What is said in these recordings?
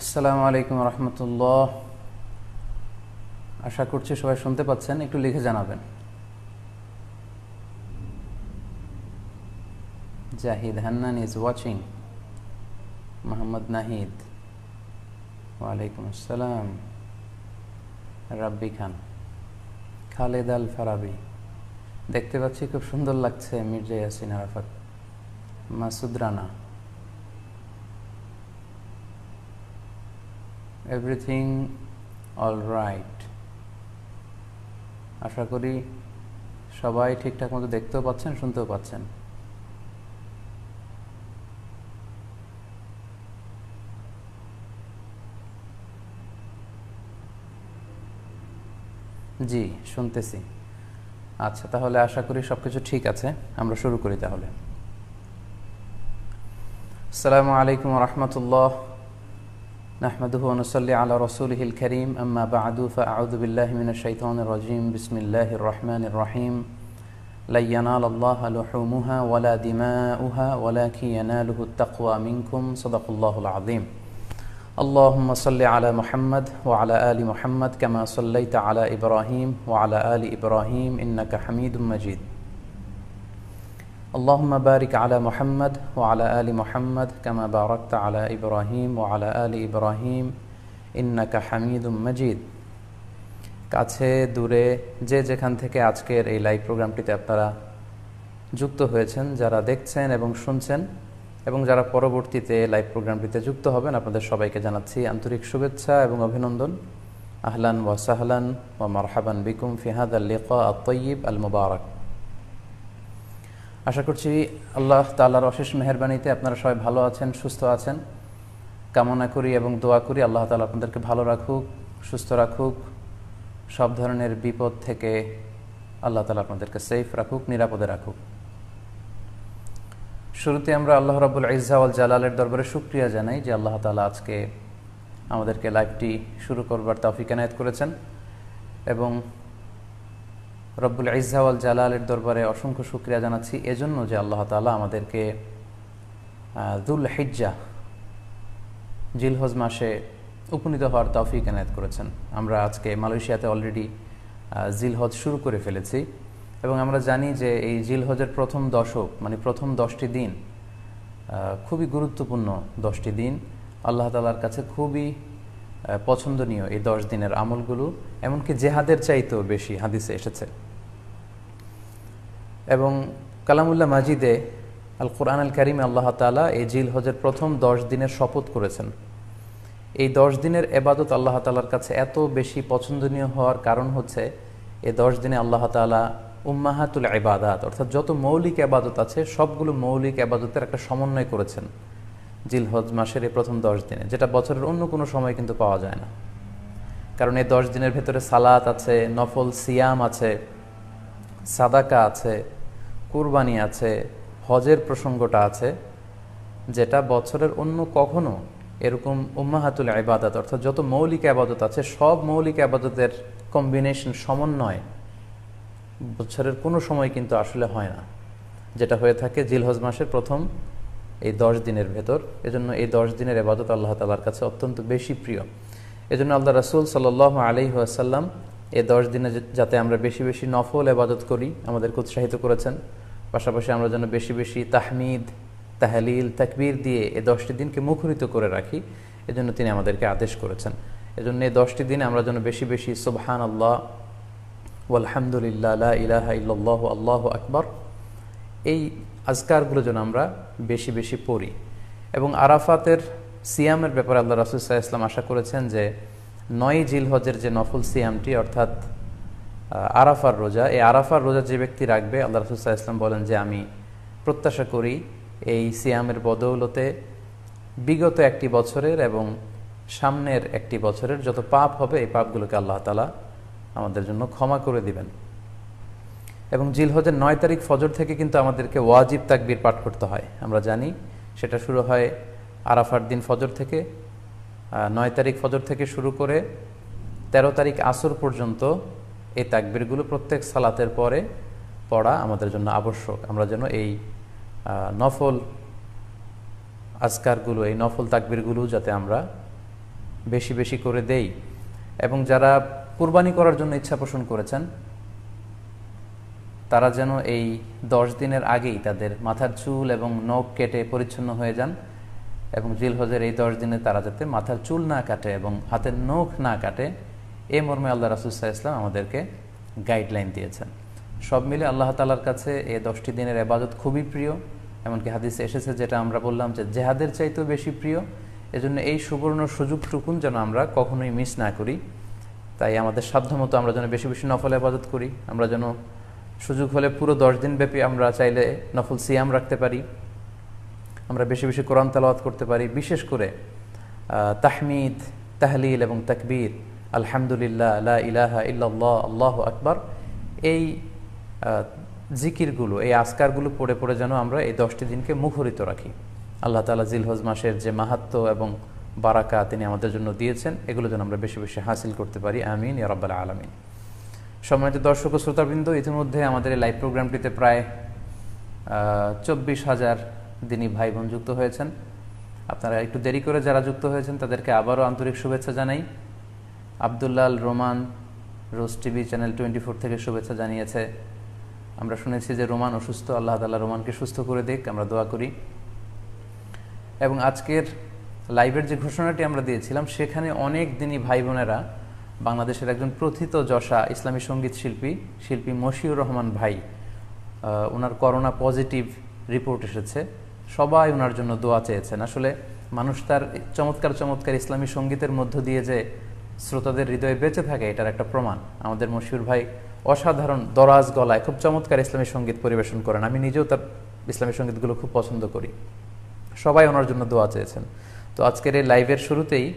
আসসালামু আলাইকুম রহমতুল্লাহ। আশা করছি সবাই শুনতে পাচ্ছেন, একটু লিখে জানাবেন। Zahid Hannan is watching Mohammad Nahid. ওয়ালাইকুম আসসালাম। রাব্বি খান। খালেদ আল ফারাবি। দেখতে পাচ্ছি খুব সুন্দর লাগছে Mirza Yasin Arafat. Masud Rana. Everything all right আশা করি সবাই ঠিকঠাক মতো দেখতেও পাচ্ছেন, শুনতেও পাচ্ছেন। জি, শুনতেছি। আচ্ছা তাহলে আশা করি সব কিছু ঠিক আছে। আমরা শুরু করি তাহলে। আসসালামু আলাইকুম রহমতুল্লাহ। نحمده ونصلي على رسوله الكريم. أما بعد فأعوذ بالله من الشيطان الرجيم. بسم الله الرحمن الرحيم. لن ينال الله لحومها ولا دماؤها ولكن يناله التقوى منكم. صدق الله العظيم. اللهم صل على محمد وعلى آل محمد كما صليت على إبراهيم وعلى آل إبراهيم إنك حميد مجيد. اللهم بارك على محمد وعلى آل محمد كما باركت على إبراهيم وعلى آل إبراهيم إنك حميد مجيد কাছে দূরে যে যেখান থেকে আজকের এই লাইভ প্রোগ্রামটিতে আপনারা যুক্ত হয়েছেন যারা দেখছেন এবং শুনছেন এবং যারা পরবর্তীতে লাইভ প্রোগ্রামটিতে যুক্ত হবেন আপনাদের সবাইকে জানাচ্ছি আন্তরিক শুভেচ্ছা এবং অভিনন্দন আহলান ওয়া সাহলান ওয়া মারহাবান বিকুম ফিহাদ আল লিকা আত তৈয়ব আল মুবারক আশা করছি আল্লাহ তাল্লাহর অশেষ মেহরবানিতে আপনারা সবাই ভালো আছেন, সুস্থ আছেন। কামনা করি এবং দোয়া করি আল্লাহ তালা আপনাদেরকে ভালো রাখুক, সুস্থ রাখুক। সব ধরনের বিপদ থেকে আল্লাহ তালা আপনাদেরকে সেফ রাখুক, নিরাপদে রাখুক। শুরুতে আমরা আল্লাহ রাবুল ইজাওয়াল জালালের দরবারে সুক্রিয়া জানাই যে আল্লাহ তালা আজকে আমাদেরকে লাইভটি শুরু করবার তফিক এনায়ত করেছেন এবং রব্বুল ইজাওয়াল জালালের দরবারে অসংখ্য শুক্রিয়া জানাচ্ছি। এজন্য যে আল্লাহ তালা আমাদেরকে দুল হিজ্জা জিলহজ মাসে উপনীত হওয়ার তৌফিক এনায়ত করেছেন। আমরা আজকে মালয়েশিয়াতে অলরেডি জিলহজ শুরু করে ফেলেছি এবং আমরা জানি যে এই জিলহজের প্রথম দশক মানে প্রথম দশটি দিন খুবই গুরুত্বপূর্ণ দশটি দিন। আল্লাহ তালার কাছে খুবই পছন্দনীয় এই দশ দিনের আমলগুলো, এমনকি জেহাদের চাইতেও বেশি হাদিসে এসেছে। এবং কালামুল্লাহ মাজিদে আল কোরআন আল করিম আল্লাহ তালা এই জিল হজের প্রথম দশ দিনের শপথ করেছেন। এই দশ দিনের এবাদত আল্লাহ তালার কাছে এত বেশি পছন্দনীয় হওয়ার কারণ হচ্ছে, এই দশ দিনে আল্লাহ তালা উম্মাহাতুল এবাদাত অর্থাৎ যত মৌলিক আবাদত আছে, সবগুলো মৌলিক আবাদতের একটা সমন্বয় করেছেন জিলহজ মাসের এই প্রথম দশ দিনে, যেটা বছরের অন্য কোনো সময় কিন্তু পাওয়া যায় না। কারণ এই দশ দিনের ভেতরে সালাত আছে, নফল সিয়াম আছে, সাদাকা আছে কুরবানি আছে, হজের প্রসঙ্গটা আছে, যেটা বছরের অন্য কখনো এরকম উম্মাহাতুল আবাদত অর্থাৎ যত মৌলিক আবাদত আছে, সব মৌলিক আবাদতের কম্বিনেশন সমন্বয় বছরের কোনো সময় কিন্তু আসলে হয় না। যেটা হয়ে থাকে জিলহজ মাসের প্রথম, এই দশ দিনের ভেতর। এজন্য এই দশ দিনের এবাদত আল্লাহ তালার কাছে অত্যন্ত বেশি প্রিয়। এজন্য আল্লাহ রাসুল সাল আলি আসাল্লাম এই দশ দিনে যাতে আমরা বেশি বেশি নফল এবাদত করি, আমাদেরকে উৎসাহিত করেছেন। পাশাপাশি আমরা যেন বেশি বেশি তাহমিদ, তাহলিল, তাকবীর দিয়ে এই দশটি দিনকে মুখরিত করে রাখি, এজন্য তিনি আমাদেরকে আদেশ করেছেন। এজন্য এই দশটি দিনে আমরা যেন বেশি বেশি সুবহান আল্লাহ আলহামদুলিল্লাহ ইলাহা ইল্লাহ আল্লাহ আকবর, এই আজকারগুলো যেন আমরা বেশি বেশি পড়ি। এবং আরাফাতের সিয়ামের ব্যাপারে আল্লাহ রাসুলসাহ ইসলাম আশা করেছেন যে নয় জিল হজের যে নফল সিয়ামটি, অর্থাৎ আরাফার রোজা, এই আরাফার রোজা যে ব্যক্তি রাখবে, আল্লাহ রাসুলসাহ ইসলাম বলেন যে, আমি প্রত্যাশা করি এই সিয়ামের বদৌলতে বিগত একটি বছরের এবং সামনের একটি বছরের যত পাপ হবে, এই পাপগুলোকে আল্লাহ তালা আমাদের জন্য ক্ষমা করে দিবেন। এবং জিলহজের নয় তারিখ ফজর থেকে কিন্তু আমাদেরকে ওয়াজিব তাকবির পাঠ করতে হয়। আমরা জানি সেটা শুরু হয় আরাফার দিন ফজর থেকে নয় তারিখ ফজর থেকে শুরু করে ১৩ তারিখ আসর পর্যন্ত এই তাকবিরগুলো প্রত্যেক সালাতের পরে পড়া আমাদের জন্য আবশ্যক। আমরা যেন এই নফল আজকারগুলো, এই নফল তাকবিরগুলো যাতে আমরা বেশি বেশি করে দেই। এবং যারা কুরবানি করার জন্য ইচ্ছা পোষণ করেছেন, তারা যেন এই দশ দিনের আগেই তাদের মাথার চুল এবং নখ কেটে পরিচ্ছন্ন হয়ে যান। এবং জিলহজের এই দশ দিনে তারা যাতে মাথার চুল না কাটে এবং হাতের নখ না কাটে, এ মর্মে আল্লাহ রাসুসাহ ইসলাম আমাদেরকে গাইডলাইন দিয়েছেন। সব মিলে আল্লাহ তালার কাছে এই দশটি দিনের আবাদত খুবই প্রিয়, এমনকি হাদিসে এসেছে যেটা আমরা বললাম যে জেহাদের চাইতেও বেশি প্রিয়। এজন্য এই সুবর্ণ সুযোগটুকুন যেন আমরা কখনোই মিস না করি। তাই আমাদের সাধ্যমতো আমরা যেন বেশি বেশি নফল আবাদত করি। আমরা যেন সুযোগ হলে পুরো দশ দিন ব্যাপী আমরা চাইলে নফল সিয়াম রাখতে পারি। আমরা বেশি বেশি কোরআন তালাওয়াত করতে পারি, বিশেষ করে তাহমিদ, তাহলিল এবং তাকবীর, আলহামদুলিল্লাহ আল্লাহ ইলাহা ইল্লাল্লাহ, আল্লাহ আকবার, এই জিকিরগুলো, এই আসকারগুলো পড়ে পড়ে যেন আমরা এই দশটি দিনকে মুখরিত রাখি। আল্লাহ তালা জিলহজ মাসের যে মাহাত্ম এবং বারাকা তিনি আমাদের জন্য দিয়েছেন, এগুলো যেন আমরা বেশি বেশি হাসিল করতে পারি। আমিন ইয়ারব্বাল আলমিন। সম্মানিত দর্শক ও শ্রোতাবৃন্দ, ইতিমধ্যে আমাদের এই লাইভ প্রোগ্রামটিতে প্রায় চব্বিশ হাজার দিনী ভাই বোন যুক্ত হয়েছেন। আপনারা একটু দেরি করে যারা যুক্ত হয়েছেন, তাদেরকে আবারও আন্তরিক শুভেচ্ছা জানাই। Abdullal Roman Rose TV channel twenty four থেকে শুভেচ্ছা জানিয়েছে। আমরা শুনেছি যে রোমান অসুস্থ, আল্লাহ তাল্লাহ রোমানকে সুস্থ করে দিক, আমরা দোয়া করি। এবং আজকের লাইভের যে ঘোষণাটি আমরা দিয়েছিলাম, সেখানে অনেক দিনই ভাই বোনেরা বাংলাদেশের একজন প্রথিত যশা ইসলামী সংগীত শিল্পী শিল্পী মশিউর রহমান ভাই ওনার করোনা পজিটিভ রিপোর্ট এসেছে। সবাই ওনার জন্য দোয়া চেয়েছেন। আসলে মানুষ তার চমৎকার চমৎকার ইসলামী সঙ্গীতের মধ্য দিয়ে যে শ্রোতাদের হৃদয়ে বেঁচে থাকে, এটার একটা প্রমাণ। আমাদের মশিউর ভাই অসাধারণ দরাজ গলায় খুব চমৎকার ইসলামী সংগীত পরিবেশন করেন। আমি নিজেও তার ইসলামী সঙ্গীতগুলো খুব পছন্দ করি। সবাই ওনার জন্য দোয়া চেয়েছেন। তো আজকের এই লাইভের শুরুতেই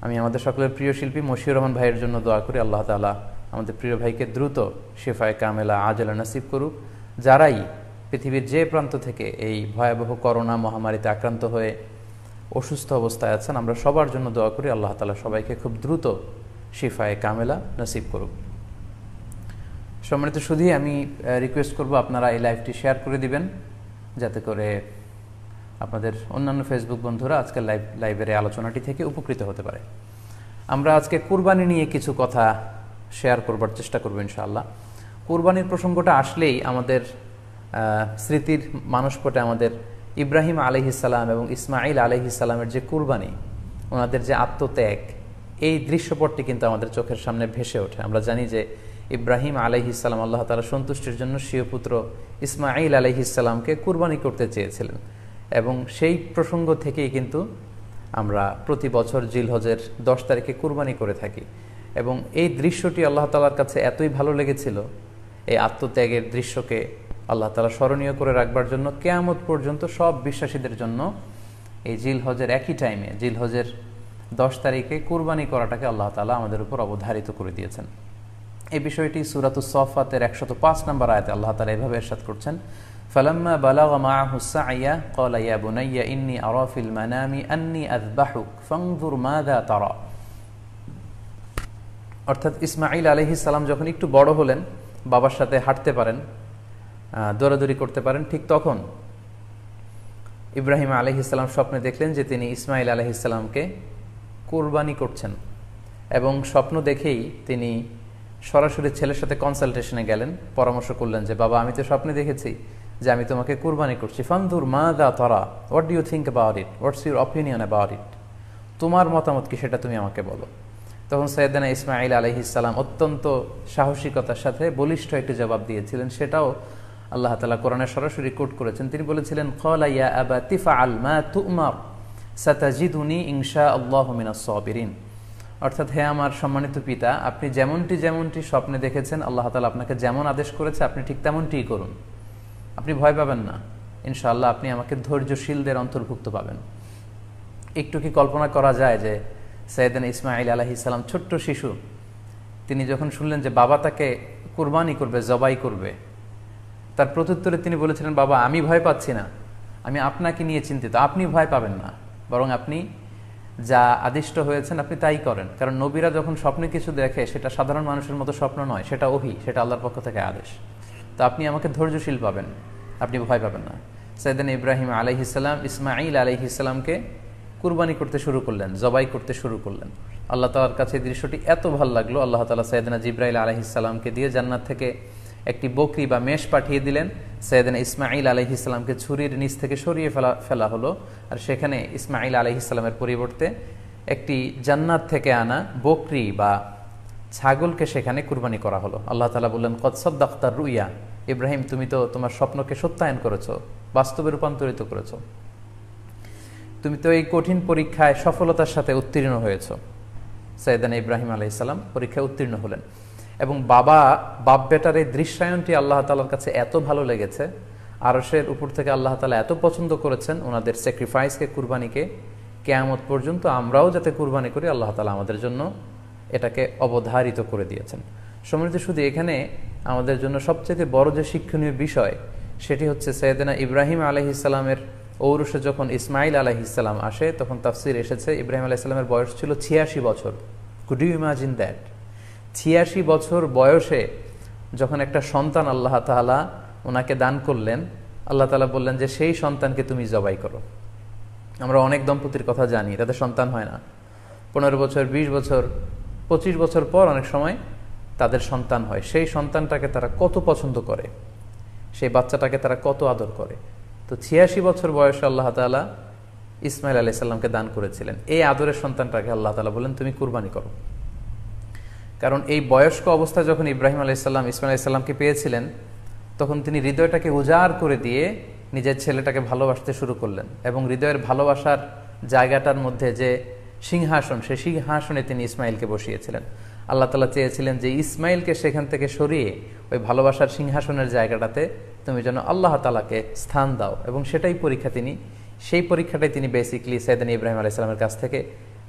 আমি আমাদের সকলের প্রিয় শিল্পী মশিউর রহমান ভাইয়ের জন্য দোয়া করি। আল্লাহ তালা আমাদের প্রিয় ভাইকে দ্রুত শেফায় কামেলা আজলা নাসিব করুক। যারাই পৃথিবীর যে প্রান্ত থেকে এই ভয়াবহ করোনা মহামারীতে আক্রান্ত হয়ে অসুস্থ অবস্থায় আছেন, আমরা সবার জন্য দোয়া করি, আল্লাহ তালা সবাইকে খুব দ্রুত শিফায় কামেলা নসিব করুক। সম্মানিত শুধুই আমি রিকোয়েস্ট করব আপনারা এই লাইভটি শেয়ার করে দিবেন, যাতে করে আপনাদের অন্যান্য ফেসবুক বন্ধুরা আজকের লাইভ লাইভের এই আলোচনাটি থেকে উপকৃত হতে পারে। আমরা আজকে কুরবানি নিয়ে কিছু কথা শেয়ার করবার চেষ্টা করব ইনশাআল্লাহ। কুরবানির প্রসঙ্গটা আসলেই আমাদের স্মৃতির মানসপটে আমাদের ইব্রাহিম আলহিসাল্লাম এবং ইসমাইল আলহিসাল্লামের যে কুরবানি, ওনাদের যে আত্মত্যাগ, এই দৃশ্যপটটি কিন্তু আমাদের চোখের সামনে ভেসে ওঠে। আমরা জানি যে ইব্রাহিম আলহিসাল্লাম আল্লাহ তালা সন্তুষ্টির জন্য স্বীয় পুত্র ইসমাইল আলহিসাল্লামকে কুরবানি করতে চেয়েছিলেন এবং সেই প্রসঙ্গ থেকেই কিন্তু আমরা প্রতি বছর জিলহজের দশ তারিখে কুরবানি করে থাকি এবং এই দৃশ্যটি আল্লাহ তালার কাছে এতই ভালো লেগেছিল, এই আত্মত্যাগের দৃশ্যকে আল্লাহ তালা স্মরণীয় করে রাখবার জন্য কেয়ামত পর্যন্ত সব বিশ্বাসীদের জন্য এই জিল হজের একই টাইমে জিল হজের দশ তারিখে কুরবানি করাটাকে আল্লাহ তালা আমাদের উপর অবধারিত করে দিয়েছেন। এই বিষয়টি সুরাত সফাতের একশত পাঁচ নম্বর আয়তে আল্লাহ তালা এভাবে এরশাদ করছেন, ফালাম্মা বুনাইয়া তারা। অর্থাৎ ইসমাইল আলাইহিস সালাম যখন একটু বড় হলেন, বাবার সাথে হাঁটতে পারেন দৌড়াদৌড়ি করতে পারেন ঠিক তখন। ইব্রাহিম আলহিসাল্লাম স্বপ্নে দেখলেন যে তিনি ইসমাইল আলহিসাল্লামকে কোরবানি করছেন এবং স্বপ্ন দেখেই তিনি সরাসরি ছেলের সাথে কনসালটেশনে গেলেন, পরামর্শ করলেন যে, বাবা, আমি তো স্বপ্নে দেখেছি যে আমি তোমাকে কুরবানি করছি। ফান্দুর মা দা তরা what do you think about it what's your opinion about it তোমার মতামত কি সেটা তুমি আমাকে বলো। তখন সৈয়দানা ইসমাইল আলহিসাল্লাম অত্যন্ত সাহসিকতার সাথে বলিষ্ঠ একটি জবাব দিয়েছিলেন। সেটাও আল্লাহ তালা কোরআনে সরাসরি কোট করেছেন। তিনি বলেছিলেন খলাইয়া আবা তিফা আল মা তুমার, সাতাজিদুনি ইংশা আল্লাহ সবিরিন। অর্থাৎ, হে আমার সম্মানিত পিতা, আপনি যেমনটি যেমনটি স্বপ্নে দেখেছেন, আল্লাহ তালা আপনাকে যেমন আদেশ করেছে, আপনি ঠিক তেমনটিই করুন। আপনি ভয় পাবেন না। ইনশাআল্লাহ আপনি আমাকে ধৈর্যশীলদের অন্তর্ভুক্ত পাবেন। একটু কি কল্পনা করা যায় যে সৈয়দিন ইসমাইল আলহি সালাম ছোট্ট শিশু, তিনি যখন শুনলেন যে বাবা তাকে কুরবানি করবে, জবাই করবে তার প্রত্যুত্তরে তিনি বলেছিলেন, বাবা, আমি ভয় পাচ্ছি না। আমি আপনাকে নিয়ে চিন্তিত। আপনি ভয় পাবেন না। বরং আপনি যা আদিষ্ট হয়েছেন, আপনি তাই করেন। কারণ নবীরা যখন স্বপ্নে কিছু দেখে, সেটা সাধারণ মানুষের মতো স্বপ্ন নয়, সেটা ওহি, সেটা আল্লাহর পক্ষ থেকে আদেশ। তো আপনি আমাকে ধৈর্যশীল পাবেন। আপনি ভয় পাবেন না। সৈয়দিন ইব্রাহিম আলহিসাল্লাম ইসমাইল আলহিসাল্লামকে কুরবানি করতে শুরু করলেন, জবাই করতে শুরু করলেন। আল্লাহ তালার কাছে দৃশ্যটি এত ভালো লাগল। আল্লাহ তালা সৈয়দনা জিব্রাইল আলহিসাল্লামকে দিয়ে জান্নাত থেকে একটি বকরি বা মেষ পাঠিয়ে দিলেন। সৈয়দনা ইসমাইল আলহিসাল্লামকে ছুরির নিচ থেকে সরিয়ে ফেলা ফেলা হলো। আর সেখানে ইসমাইল আলহিসাল্লামের পরিবর্তে একটি জান্নাত থেকে আনা বকরি বা ছাগলকে সেখানে কুরবানি করা হলো। আল্লাহ তালা বললেন কৎসব দাক্তার রুইয়া? ইব্রাহিম, তুমি তো তোমার স্বপ্নকে সত্যায়ন করেছ, বাস্তবে রূপান্তরিত করেছ। তুমি তো এই কঠিন পরীক্ষায় সফলতার সাথে উত্তীর্ণ হয়েছ। সৈয়দান ইব্রাহিম আলাইসাল্লাম পরীক্ষায় উত্তীর্ণ হলেন। এবং বাবা বাপ বেটার এই দৃশ্যায়নটি আল্লাহ তালার কাছে এত ভালো লেগেছে। আরসের উপর থেকে আল্লাহ তালা এত পছন্দ করেছেন ওনাদের স্যাক্রিফাইসকে কুরবানিকে। কেয়ামত পর্যন্ত আমরাও যাতে কুরবানি করি, আল্লাহ তালা আমাদের জন্য এটাকে অবধারিত করে দিয়েছেন। সমৃদ্ধ শুধু এখানে আমাদের জন্য সবচেয়ে বড় যে শিক্ষণীয় বিষয়, সেটি হচ্ছে সৈয়দনা ইব্রাহিম আলহিসাল্লামের ঔরসে যখন ইসমাইল আলহিসাল্লাম আসে, তখন তাফসির এসেছে। ইব্রাহিম আলাইসাল্লামের বয়স ছিল ছিয়াশি বছর। কুড ইউ ইমাজিন দ্যাট ছিয়াশি বছর বয়সে যখন একটা সন্তান আল্লাহ তালা ওনাকে দান করলেন, আল্লাহ তালা বললেন যে সেই সন্তানকে তুমি জবাই করো। আমরা অনেক দম্পতির কথা জানি, তাদের সন্তান হয় না। পনেরো বছর ২০ বছর, পঁচিশ বছর পর অনেক সময় তাদের সন্তান হয়। সেই সন্তানটাকে তারা কত পছন্দ করে, সেই বাচ্চাটাকে তারা কত আদর করে। তো ছিয়াশি বছর বয়সে আল্লাহ তালা ইসমাইল আলি সাল্লামকে দান করেছিলেন। এই আদরের সন্তানটাকে আল্লাহ তালা বলেন তুমি কুরবানি করো। কারণ এই বয়স্ক অবস্থা যখন ইব্রাহিম আলাইসাল্লাম ইসমাইল আলাইসাল্লামকে পেয়েছিলেন, তখন তিনি হৃদয়টাকে উজাড় করে দিয়ে নিজের ছেলেটাকে ভালোবাসতে শুরু করলেন এবং হৃদয়ের ভালোবাসার জায়গাটার মধ্যে যে সিংহাসন, সেই সিংহাসনে তিনি ইসমাইলকে বসিয়েছিলেন। আল্লাহ তালা চেয়েছিলেন যে ইসমাইলকে সেখান থেকে সরিয়ে ওই ভালোবাসার সিংহাসনের জায়গাটাতে তুমি যেন আল্লাহ তালাকে স্থান দাও। এবং সেটাই পরীক্ষা তিনি, সেই পরীক্ষাটাই তিনি বেসিকলি সৈয়দান ইব্রাহিম আলাইসালামের কাছ থেকে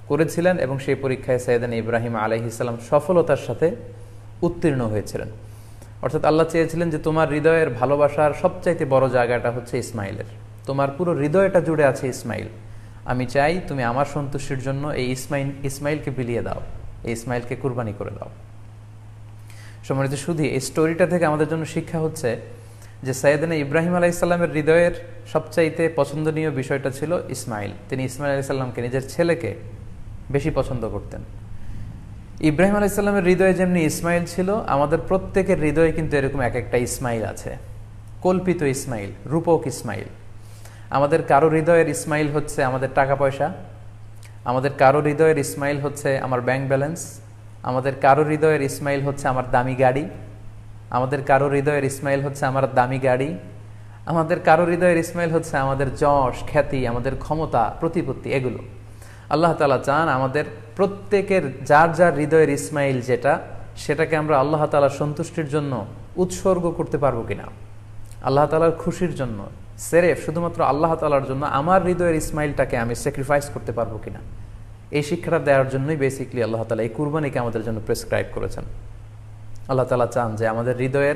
করেছিলেন এবং সেই পরীক্ষায় সৈয়দান ইব্রাহিম আলাইহিসাল্লাম সফলতার সাথে উত্তীর্ণ হয়েছিলেন। অর্থাৎ আল্লাহ চেয়েছিলেন যে তোমার হৃদয়ের ভালোবাসার সবচাইতে বড় জায়গাটা হচ্ছে ইসমাইলের। তোমার পুরো হৃদয়টা জুড়ে আছে ইসমাইল। আমি চাই তুমি আমার সন্তুষ্টির জন্য এই ইসমাইল, ইসমাইলকে বিলিয়ে দাও, এই ইসমাইলকে কুরবানি করে দাও। সম্মানিত শুধু এই স্টোরিটা থেকে আমাদের জন্য শিক্ষা হচ্ছে যে সৈয়দিনা ইব্রাহিম আলাইসাল্লামের হৃদয়ের সবচাইতে পছন্দনীয় বিষয়টা ছিল ইসমাইল। তিনি ইসমাইল আলাইসাল্লামকে নিজের ছেলেকে বেশি পছন্দ করতেন। ইব্রাহিম আলাইসাল্লামের হৃদয়ে যেমনি ইসমাইল ছিল, আমাদের প্রত্যেকের হৃদয়ে কিন্তু এরকম এক একটা ইসমাইল আছে। কল্পিত ইসমাইল, রূপক ইসমাইল। আমাদের কারও হৃদয়ের ইসমাইল হচ্ছে আমাদের টাকা পয়সা। আমাদের কারও হৃদয়ের ইসমাইল হচ্ছে আমার ব্যাংক ব্যালেন্স। আমাদের কারও হৃদয়ের ইসমাইল হচ্ছে আমার দামি গাড়ি। আমাদের কারও হৃদয়ের ইসমাইল হচ্ছে আমার দামি গাড়ি। আমাদের কারও হৃদয়ের ইসমাইল হচ্ছে আমাদের যশ, খ্যাতি, আমাদের ক্ষমতা, প্রতিপত্তি, এগুলো। আল্লাহ তালা চান আমাদের প্রত্যেকের যার যার হৃদয়ের ইসমাইল যেটা, সেটাকে আমরা আল্লাহ তালার সন্তুষ্টির জন্য উৎসর্গ করতে পারব কিনা। আল্লাহ তালার খুশির জন্য, সেরেফ শুধুমাত্র আল্লাহ তালার জন্য আমার হৃদয়ের ইসমাইলটাকে আমি স্যাক্রিফাইস করতে পারব কিনা। এই শিক্ষাটা দেওয়ার জন্যই বেসিকলি আল্লাহ তালা এই কুরবানিকে আমাদের জন্য প্রেসক্রাইব করেছেন। আল্লাহ তালা চান যে আমাদের হৃদয়ের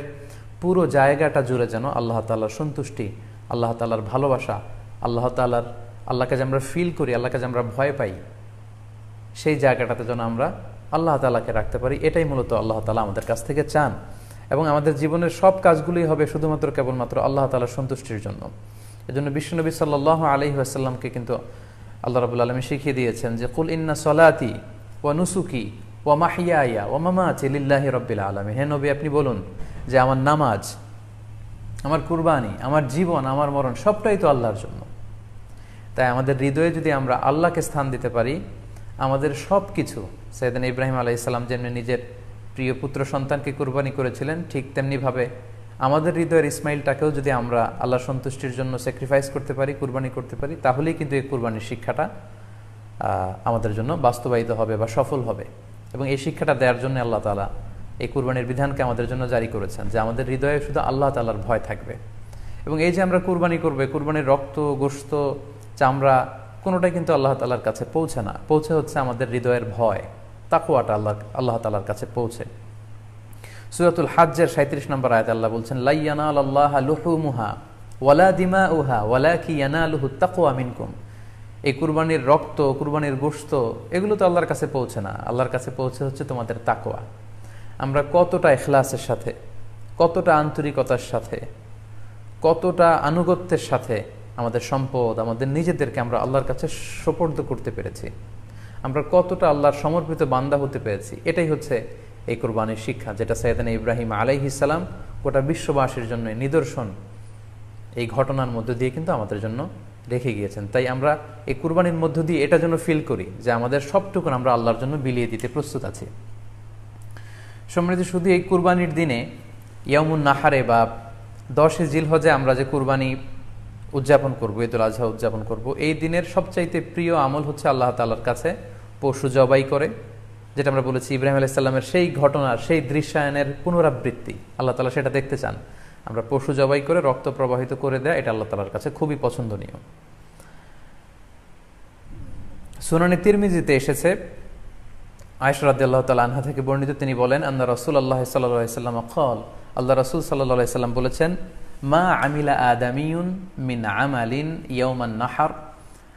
পুরো জায়গাটা জুড়ে যেন আল্লাহ তালার সন্তুষ্টি, আল্লাহ তালার ভালোবাসা, আল্লাহ তালার আল্লাহকে যে আমরা ফিল করি, আল্লাহকে যে আমরা ভয় পাই, সেই জায়গাটাতে যেন আমরা আল্লাহ তালাকে রাখতে পারি, এটাই মূলত আল্লাহ তালা আমাদের কাছ থেকে চান। এবং আমাদের জীবনের সব কাজগুলোই হবে শুধুমাত্র, কেবলমাত্র আল্লাহ তালার সন্তুষ্টির জন্য। এজন্য বিশ্বনবী সাল্লাহ আলহি আসাল্লামকে কিন্তু আল্লাহ রাবুল আলমী শিখিয়ে দিয়েছেন যে, কুল ইন্না সলাতি ও নুসুকি ও মাহিয়া ও মামা চিল্লাহ রব্বিল আলমী হে নবী, আপনি বলুন যে, আমার নামাজ, আমার কুরবানি, আমার জীবন, আমার মরণ সবটাই তো আল্লাহর জন্য। তাই আমাদের হৃদয়ে যদি আমরা আল্লাহকে স্থান দিতে পারি, আমাদের সব কিছু সৈয়দিন ইব্রাহিম আলাইসাল্লাম যেমনি নিজের প্রিয় পুত্র সন্তানকে কুরবানি করেছিলেন, ঠিক তেমনিভাবে আমাদের হৃদয়ের ইসমাইলটাকেও যদি আমরা আল্লাহ সন্তুষ্টির জন্য স্যাক্রিফাইস করতে পারি, কুরবানি করতে পারি, তাহলেই কিন্তু এই কুরবানির শিক্ষাটা আমাদের জন্য বাস্তবায়িত হবে বা সফল হবে। এবং এই শিক্ষাটা দেওয়ার জন্য আল্লাহ তালা এই কুরবানির বিধানকে আমাদের জন্য জারি করেছেন, যে আমাদের হৃদয়ে শুধু আল্লাহ তালার ভয় থাকবে। এবং এই যে আমরা কুরবানি করবে কুরবানির রক্ত গোস্ত চামড়া কোনোটাই কিন্তু আল্লাহ তালার কাছে পৌঁছে না। পৌঁছে হচ্ছে আমাদের হৃদয়ের ভয়। তাকুয়াটা আল্লাহ আল্লাহ তালার কাছে পৌঁছে। সুরাতুল হাজ্জের সাঁত্রিশ নম্বর আয়ত আল্লাহ বলছেন লাইয়ানা আল্লাহ লুহুমুহা ওয়ালা দিমা উহা ওয়ালা কি ইয়ানা লুহু তাকুয়া মিনকুম। এই কুরবানির রক্ত, কুরবানির গোস্ত এগুলো তো আল্লাহর কাছে পৌঁছে না। আল্লাহর কাছে পৌঁছে হচ্ছে তোমাদের তাকোয়া আমরা কতটা এখলাসের সাথে, কতটা আন্তরিকতার সাথে, কতটা আনুগত্যের সাথে আমাদের সম্পদ, আমাদের নিজেদেরকে আমরা আল্লাহর কাছে সোপর্দ করতে পেরেছি। আমরা কতটা আল্লাহর সমর্পিত বান্দা হতে পেরেছি, এটাই হচ্ছে এই কোরবানির শিক্ষা, যেটা সৈয়দান ইব্রাহিম আলাইহিসাল্লাম গোটা বিশ্ববাসীর জন্য নিদর্শন। এই ঘটনার মধ্য দিয়ে কিন্তু আমাদের জন্য রেখে গিয়েছেন। তাই আমরা এই কুরবানির মধ্য দিয়ে এটা যেন ফিল করি, যে আমাদের সবটুকুন আমরা আল্লাহর জন্য বিলিয়ে দিতে প্রস্তুত আছি। সমৃদ্ধি শুধু এই কুরবানির দিনে ইয়ামুন নাহারে বা দশে জিলহজে আমরা যে কুরবানি উদযাপন করব, ঈদুল আজহা উদযাপন করব। এই দিনের সবচাইতে প্রিয় আমল হচ্ছে আল্লাহ তালার কাছে পশু জবাই করে, যেটা আমরা বলেছি ইব্রাহিম আলাইসাল্লামের সেই ঘটনার সেই দৃশ্যায়নের পুনরাবৃত্তি। আল্লাহ তালা সেটা দেখতে চান। আমরা পশু জবাই করে রক্ত প্রবাহিত করে দেয়, এটা আল্লাহ তালার কাছে খুবই পছন্দনীয়। সুনানি তিরমিজিতে এসেছে আয়সরাদ আল্লাহ তালা আনহা থেকে বর্ণিত, তিনি বলেন, আন্না রসুল আল্লাহ সাল্লাম কল আল্লাহ রসুল সাল্লাহ সাল্লাম বলেছেন মা আমিলা আদামিউন মিন আমালিন ইয়ৌমান নাহার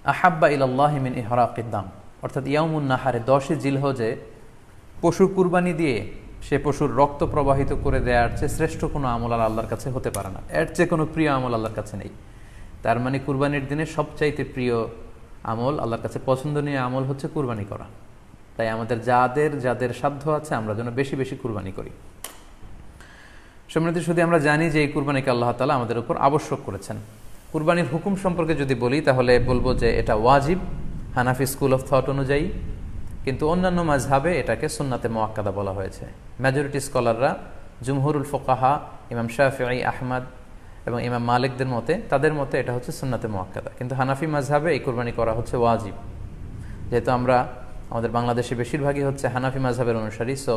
আহাব্বা ইলাল্লাহ মিন ইহরাকিদ্দাম অর্থাৎ ইয়ামুন নাহারে দশে জিলহজে পশু কুরবানি দিয়ে সে পশুর রক্ত প্রবাহিত করে দেওয়ার চেয়ে শ্রেষ্ঠ কোনো আমল আর আল্লাহর কাছে হতে পারে না। এর চেয়ে কোনো প্রিয় আমল আল্লাহর কাছে নেই। তার মানে কুরবানির দিনে সবচাইতে প্রিয় আমল, আল্লাহর কাছে পছন্দনীয় আমল হচ্ছে কুরবানি করা। তাই আমাদের যাদের যাদের সাধ্য আছে আমরা যেন বেশি বেশি কুরবানি করি। সমৃদ্ধি শুধু আমরা জানি যে এই কুরবানিকে আল্লাহ তালা আমাদের উপর আবশ্যক করেছেন। কুরবানির হুকুম সম্পর্কে যদি বলি, তাহলে বলব যে এটা ওয়াজিব, হানাফি স্কুল অফ থট অনুযায়ী। কিন্তু অন্যান্য মাঝহাবে এটাকে সুন্নাতে মোয়াক্কাদা বলা হয়েছে। মেজরিটি স্কলাররা, জুমহুরুল ফোকাহা, ইমাম শাহি আহমদ এবং ইমাম মালিকদের মতে, তাদের মতে এটা হচ্ছে সুন্নাতে মোয়াক্কাদা কিন্তু হানাফি মাঝহাবে এই কুরবানি করা হচ্ছে ওয়াজিব। যেহেতু আমরা, আমাদের বাংলাদেশে বেশিরভাগই হচ্ছে হানাফি মাঝহাবের অনুসারী সো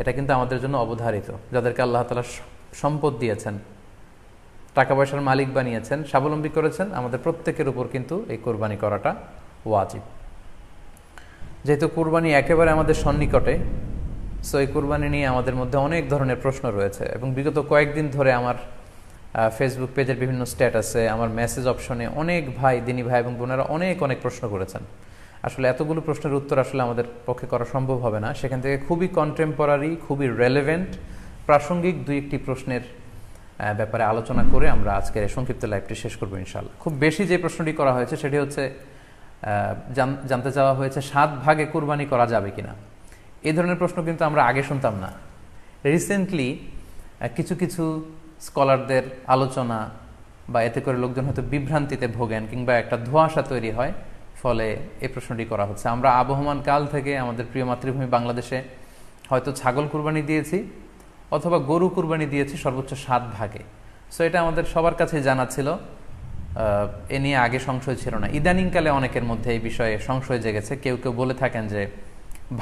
এটা কিন্তু আমাদের জন্য অবধারিত, যাদেরকে আল্লাহ তালা সম্পদ দিয়েছেন টাকা পয়সার মালিক বানিয়েছেন, স্বাবলম্বী করেছেন, আমাদের প্রত্যেকের উপর কিন্তু এই কোরবানি করাটা ওয়াজিব। যেহেতু কুরবানি একেবারে আমাদের সন্নিকটে, সো এই কুরবানি নিয়ে আমাদের মধ্যে অনেক ধরনের প্রশ্ন রয়েছে এবং বিগত কয়েকদিন ধরে আমার ফেসবুক পেজের বিভিন্ন স্ট্যাটাসে আমার মেসেজ অপশনে অনেক ভাই, দিনী ভাই এবং বোনেরা অনেক অনেক প্রশ্ন করেছেন। আসলে এতগুলো প্রশ্নের উত্তর আসলে আমাদের পক্ষে করা সম্ভব হবে না। সেখান থেকে খুবই কন্টেম্পোরারি খুবই রেলেভেন্ট প্রাসঙ্গিক দুই একটি প্রশ্নের ব্যাপারে আলোচনা করে আমরা আজকের সংক্ষিপ্ত লাইভটি শেষ করব ইনশাল্লাহ খুব বেশি যে প্রশ্নটি করা হয়েছে সেটি হচ্ছে জানতে চাওয়া হয়েছে সাত ভাগে কুরবানি করা যাবে কিনা। এই ধরনের প্রশ্ন কিন্তু আমরা আগে শুনতাম না। রিসেন্টলি কিছু কিছু স্কলারদের আলোচনা বা এতে করে লোকজন হয়তো বিভ্রান্তিতে ভোগেন কিংবা একটা ধোঁয়াশা তৈরি হয়। ফলে এই প্রশ্নটি করা হচ্ছে। আমরা আবহমান কাল থেকে আমাদের প্রিয় মাতৃভূমি বাংলাদেশে হয়তো ছাগল কুরবানি দিয়েছি অথবা গরু কুরবানি দিয়েছি সর্বোচ্চ সাত ভাগে। সো এটা আমাদের সবার কাছে জানা ছিল। এ নিয়ে আগে সংশয় ছিল না। ইদানিংকালে অনেকের মধ্যে এই বিষয়ে সংশয় জেগেছে। কেউ কেউ বলে থাকেন যে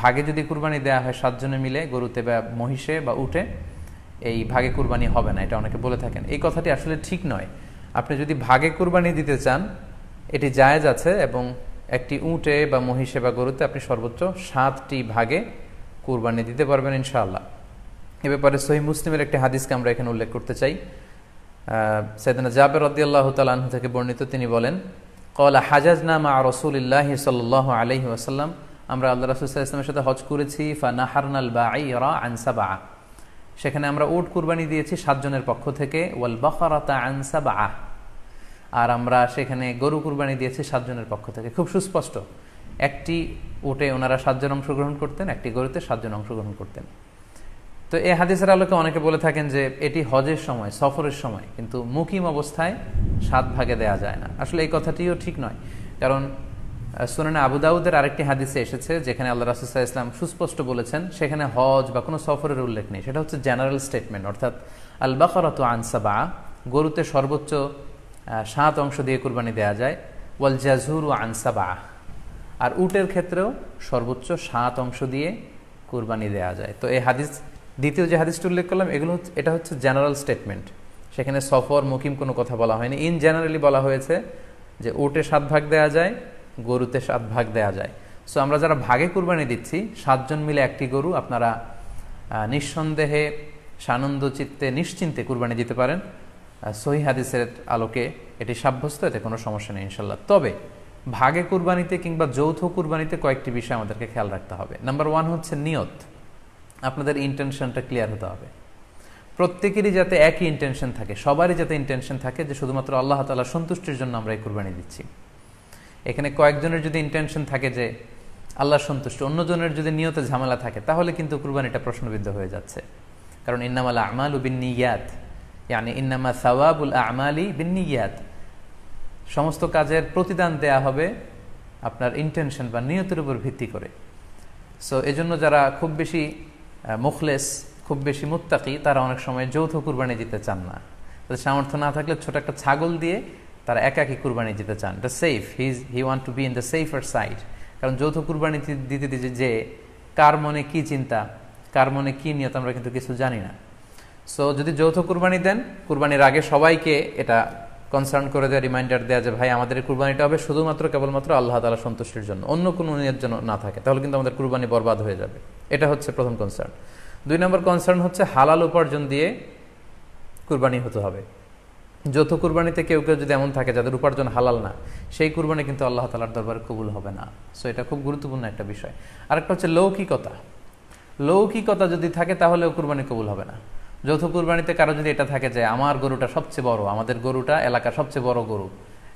ভাগে যদি কুরবানি দেওয়া হয় সাতজনে মিলে গরুতে বা মহিষে বা উঠে, এই ভাগে কুরবানি হবে না, এটা অনেকে বলে থাকেন। এই কথাটি আসলে ঠিক নয়। আপনি যদি ভাগে কুরবানি দিতে চান, এটি জায়েজ আছে এবং একটি উঁটে বা মহিষে বা গরুতে আপনি সর্বোচ্চ সাতটি ভাগে কুরবানি দিতে পারবেন ইনশাআল্লাহ। এ ব্যাপারে সহি মুসলিমের একটি হাদিসকে আমরা এখানে উল্লেখ করতে চাই। সৈদানা জাবের রদ্দিয়াল্লাহ তালাহ থেকে বর্ণিত তিনি বলেন, কলা হাজাজ নামা রসুলিল্লাহ সাল আলহি আসাল্লাম আমরা আল্লাহ রসুল ইসলামের সাথে হজ করেছি ফা নাহারনাল বা আনসা বা সেখানে আমরা উট কুরবানি দিয়েছি সাতজনের পক্ষ থেকে, ওয়াল বখরাতা আনসা বা আর আমরা সেখানে গরু কুরবানি দিয়েছি সাতজনের পক্ষ থেকে। খুব সুস্পষ্ট। একটি উটে ওনারা সাতজন অংশগ্রহণ করতেন, একটি গরুতে সাতজন অংশগ্রহণ করতেন। তো এই হাদিসের আলোকে অনেকে বলে থাকেন যে এটি হজের সময়, সফরের সময়, কিন্তু মুকিম অবস্থায় সাত ভাগে দেয়া যায় না। আসলে এই কথাটিও ঠিক নয়। কারণ সুনানে আবুদাউদের আরেকটি হাদিসে এসেছে, যেখানে আল্লাহ রাসুসাহ ইসলাম সুস্পষ্ট বলেছেন, সেখানে হজ বা কোনো সফরের উল্লেখ নেই। সেটা হচ্ছে জেনারেল স্টেটমেন্ট অর্থাৎ আল বাকরত আনসাবা গরুতে সর্বোচ্চ সাত অংশ দিয়ে কুরবানি দেওয়া যায়। ওয়াল জাজুর ও আনসাবা আর উটের ক্ষেত্রেও সর্বোচ্চ সাত অংশ দিয়ে কুরবানি দেওয়া যায়। তো এই হাদিস, দ্বিতীয় যে হাদিসটি উল্লেখ করলাম, এগুলো এটা হচ্ছে জেনারেল স্টেটমেন্ট। সেখানে সফর, মুকিম কোনো কথা বলা হয়নি। ইন জেনারেলি বলা হয়েছে যে উটে সাত ভাগ দেওয়া যায়, গরুতে সাত ভাগ দেওয়া যায়। সো আমরা যারা ভাগে কুরবানি দিচ্ছি, সাতজন মিলে একটি গরু আপনারা নিঃসন্দেহে সানন্দ চিত্তে নিশ্চিন্তে কুরবানি দিতে পারেন। সহি হাদিসের আলোকে এটি সাব্যস্ত, এতে কোনো সমস্যা নেই ইনশাল্লাহ তবে ভাগে কুরবানিতে কিংবা যৌথ কুরবানিতে কয়েকটি বিষয় আমাদেরকে খেয়াল রাখতে হবে। নাম্বার ওয়ান হচ্ছে নিয়ত। আপনাদের ইন্টেনশনটা ক্লিয়ার হতে হবে। প্রত্যেকেরই যাতে একই ইন্টেনশন থাকে, সবারই যাতে ইন্টেনশন থাকে যে শুধুমাত্র আল্লাহ তালা সন্তুষ্টির জন্য আমরা এই কুরবানি দিচ্ছি। এখানে কয়েকজনের যদি ইন্টেনশন থাকে যে আল্লাহ সন্তুষ্ট, অন্যজনের যদি নিয়তে ঝামেলা থাকে, তাহলে কিন্তু কুরবানিটা প্রশ্নবিদ্ধ হয়ে যাচ্ছে। কারণ ইন্নামাল আমাল বিন নিয়াত। ইয়ানি ইন্নামা সাওয়াবুল আমালি বিন নিয়াত সমস্ত কাজের প্রতিদান দেয়া হবে আপনার ইন্টেনশন বা নিয়তের উপর ভিত্তি করে। সো এজন্য যারা খুব বেশি মুখলেস, খুব বেশি মুত্তাকি, তারা অনেক সময় যৌথ কুরবানি দিতে চান না। তাদের সামর্থ্য না থাকলে ছোট একটা ছাগল দিয়ে তারা একাকি কুরবানি দিতে চান। The safe his he want to be in the safer side কারণ যৌথ কুরবানি দিতে দিতে যে, কার মনে কি চিন্তা, কার মনে কি নিয়ত, আমরা কিন্তু কিছু জানি না। সো যদি যৌথ কুরবানি দেন, কুরবানির আগে সবাইকে এটা কনসার্ন করে দেওয়া রিমাইন্ডার দেওয়া যে, ভাই, আমাদের কুরবানিটা হবে শুধুমাত্র, কেবলমাত্র আল্লাহ তালা সন্তুষ্টির জন্য। অন্য কোনো নিয়ত জন্য না থাকে, তাহলে কিন্তু আমাদের কুরবানি বরবাদ হয়ে যাবে। এটা হচ্ছে প্রথম কনসার্ন দুই নম্বর কনসার্ন হচ্ছে হালাল উপার্জন দিয়ে কুরবানি হতে হবে। যৌথ কুরবানিতে কেউ কেউ যদি এমন থাকে যাদের উপার্জন হালাল না, সেই কুরবানি কিন্তু আল্লাহ তালার দরবারে কবুল হবে না। সো এটা খুব গুরুত্বপূর্ণ একটা বিষয়। আরেকটা হচ্ছে লৌকিকতা। লৌকিকতা যদি থাকে, তাহলেও কুরবানি কবুল হবে না। যৌথ কুরবানিতে কারও যদি এটা থাকে যে আমার গরুটা সবচেয়ে বড়, আমাদের গরুটা এলাকার সবচেয়ে বড় গরু,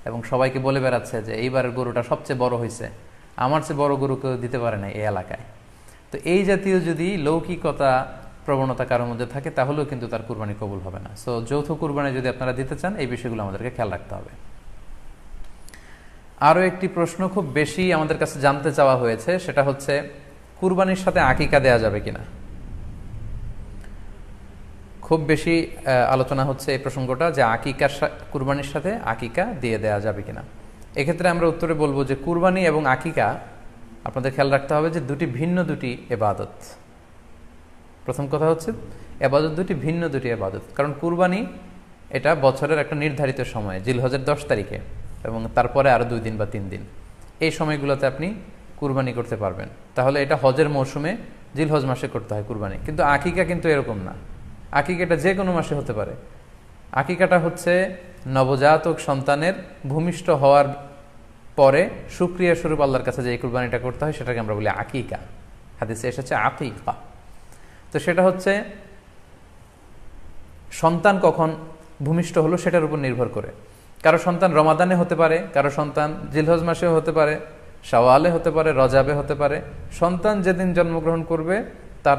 এবং সবাইকে বলে বেড়াচ্ছে যে এইবারের গরুটা সবচেয়ে বড় হয়েছে আমার চেয়ে বড় গরু কেউ দিতে পারে না এই এলাকায়। তো এই জাতীয় যদি লৌকিকতা প্রবণতা কারোর মধ্যে থাকে, তাহলেও কিন্তু তার কুরবানি কবুল হবে না। সো যৌথ কুরবানি যদি আপনারা দিতে চান, এই বিষয়গুলো আমাদেরকে খেয়াল রাখতে হবে। আরও একটি প্রশ্ন খুব বেশি আমাদের কাছে জানতে চাওয়া হয়েছে, সেটা হচ্ছে, কুরবানির সাথে আকিকা দেয়া যাবে কিনা? খুব বেশি আলোচনা হচ্ছে এই প্রসঙ্গটা যে আকিকার কুরবানির সাথে আকিকা দিয়ে দেয়া যাবে কিনা। এক্ষেত্রে আমরা উত্তরে বলব যে কুরবানি এবং আকিকা, আপনাদের খেয়াল রাখতে হবে যে দুটি ভিন্ন দুটি এবাদত। প্রথম কথা হচ্ছে, এবাদত দুটি ভিন্ন দুটি এবাদত। কারণ কুরবানি এটা বছরের একটা নির্ধারিত সময়, জিলহজের দশ তারিখে এবং তারপরে আরও দুই দিন বা তিন দিন। এই সময়গুলোতে আপনি কুরবানি করতে পারবেন। তাহলে এটা হজের মৌসুমে জিলহজ মাসে করতে হয় কুরবানি। কিন্তু আকিকা কিন্তু এরকম না। আকিকাটা যে কোনো মাসে হতে পারে। আকিকাটা হচ্ছে নবজাতক সন্তানের ভূমিষ্ঠ হওয়ার পরে সুক্রিয়া স্বরূপ আল্লাহর কাছে যে কুরবানিটা করতে হয়, সেটাকে আমরা বলি আকিকা। হাদিসে এসেছে আকিকা। তো সেটা হচ্ছে সন্তান কখন ভূমিষ্ঠ হলো সেটার উপর নির্ভর করে। কারও সন্তান রমাদানে হতে পারে, কারও সন্তান জিলহজ মাসেও হতে পারে, শাওয়ালে হতে পারে, রজাবে হতে পারে। সন্তান যেদিন জন্মগ্রহণ করবে, তার